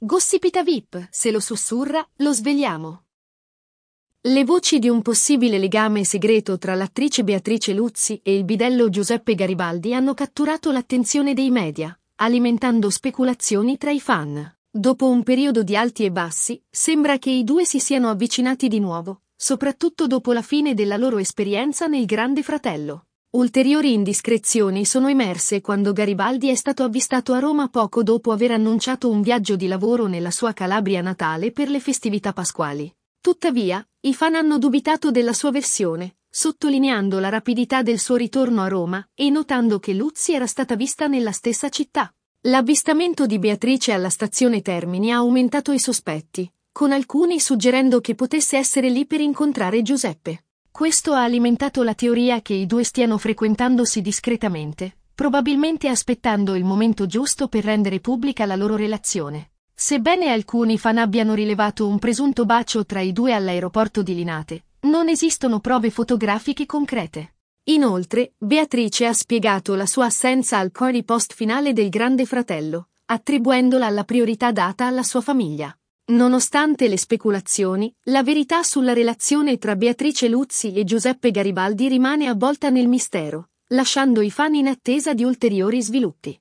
Gossipita VIP, se lo sussurra, lo svegliamo. Le voci di un possibile legame segreto tra l'attrice Beatrice Luzzi e il bidello Giuseppe Garibaldi hanno catturato l'attenzione dei media, alimentando speculazioni tra i fan. Dopo un periodo di alti e bassi, sembra che i due si siano avvicinati di nuovo, soprattutto dopo la fine della loro esperienza nel Grande Fratello. Ulteriori indiscrezioni sono emerse quando Garibaldi è stato avvistato a Roma poco dopo aver annunciato un viaggio di lavoro nella sua Calabria natale per le festività pasquali. Tuttavia, i fan hanno dubitato della sua versione, sottolineando la rapidità del suo ritorno a Roma e notando che Luzzi era stata vista nella stessa città. L'avvistamento di Beatrice alla stazione Termini ha aumentato i sospetti, con alcuni suggerendo che potesse essere lì per incontrare Giuseppe. Questo ha alimentato la teoria che i due stiano frequentandosi discretamente, probabilmente aspettando il momento giusto per rendere pubblica la loro relazione. Sebbene alcuni fan abbiano rilevato un presunto bacio tra i due all'aeroporto di Linate, non esistono prove fotografiche concrete. Inoltre, Beatrice ha spiegato la sua assenza al cori post finale del Grande Fratello, attribuendola alla priorità data alla sua famiglia. Nonostante le speculazioni, la verità sulla relazione tra Beatrice Luzzi e Giuseppe Garibaldi rimane avvolta nel mistero, lasciando i fan in attesa di ulteriori sviluppi.